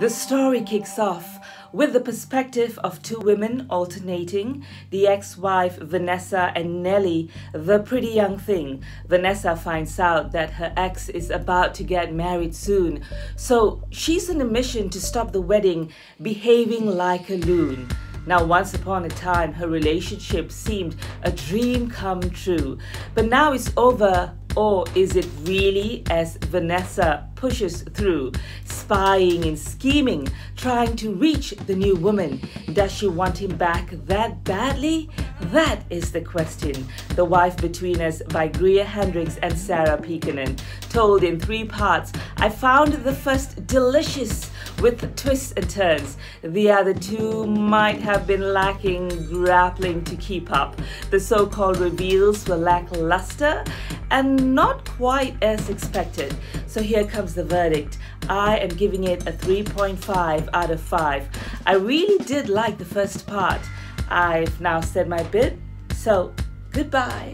The story kicks off with the perspective of two women alternating the ex wife Vanessa and Nellie, the pretty young thing. Vanessa finds out that her ex is about to get married soon, so she's on a mission to stop the wedding, behaving like a loon. Now, once upon a time, her relationship seemed a dream come true, but now it's over. Or is it really as Vanessa pushes through, spying and scheming, trying to reach the new woman? Does she want him back that badly? That is the question. The Wife Between Us by Greer Hendricks and Sarah Pekkanen. Told in three parts, I found the first delicious with twists and turns. The other two might have been lacking grappling to keep up. The so called reveals were lackluster and not quite as expected. So here comes the verdict. I am giving it a 3.5 out of 5. I really did like the first part. I've now said my bit, so goodbye.